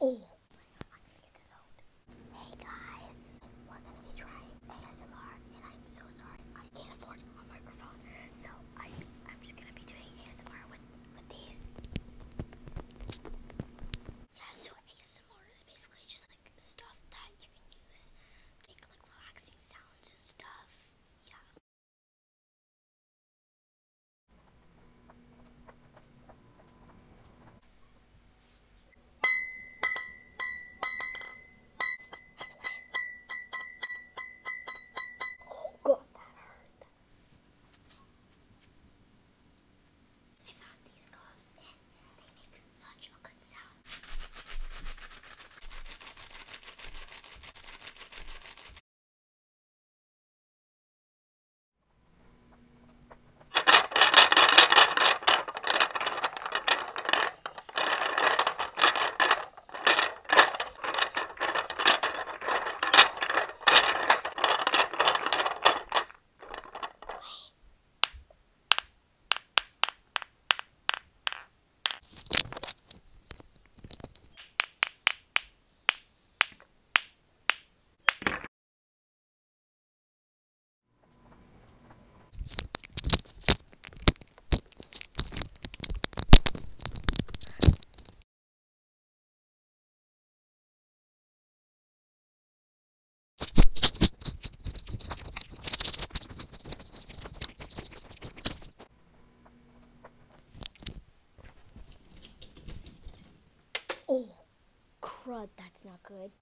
Oh. Oh, crud, that's not good.